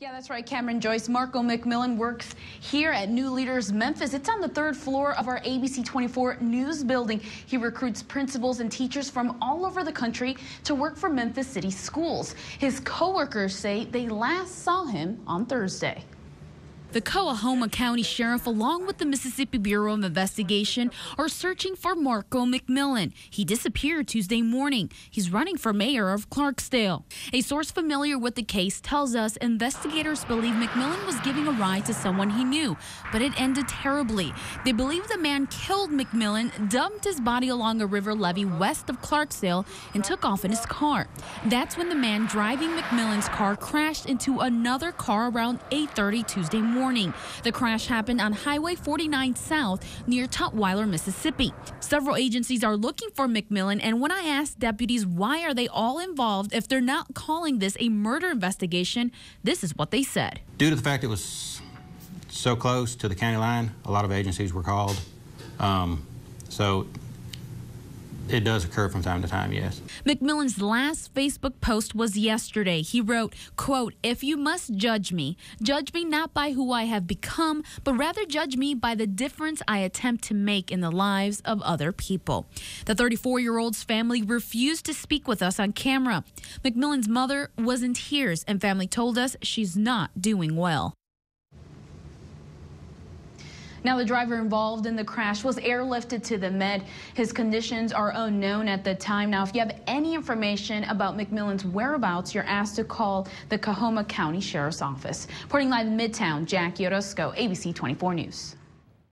Yeah, that's right, Cameron Joyce. Marco McMillan works here at New Leaders Memphis. It's on the third floor of our ABC 24 news building. He recruits principals and teachers from all over the country to work for Memphis City Schools. His coworkers say they last saw him on Thursday. The Coahoma County Sheriff, along with the Mississippi Bureau of Investigation, are searching for Marco McMillan. He disappeared Tuesday morning. He's running for mayor of Clarksdale. A source familiar with the case tells us investigators believe McMillan was giving a ride to someone he knew, but it ended terribly. They believe the man killed McMillan, dumped his body along a river levee west of Clarksdale, and took off in his car. That's when the man driving McMillan's car crashed into another car around 8:30 Tuesday morning morning. The crash happened on Highway 49 South near Tutwiler, Mississippi. Several agencies are looking for McMillan, and when I asked deputies why are they all involved if they're not calling this a murder investigation, this is what they said. Due to the fact it was so close to the county line, a lot of agencies were called. Um, so it does occur from time to time, yes. McMillan's last Facebook post was yesterday. He wrote, quote, if you must judge me, judge me not by who I have become, but rather judge me by the difference I attempt to make in the lives of other people. The 34-year-old's family refused to speak with us on camera. McMillan's mother was in tears and family told us she's not doing well. Now, the driver involved in the crash was airlifted to the Med. His conditions are unknown at the time. Now, if you have any information about McMillan's whereabouts, you're asked to call the Coahoma County Sheriff's Office. Reporting live in Midtown, Jackie Orozco, ABC 24 News.